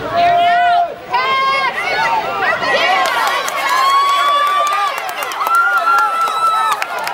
Here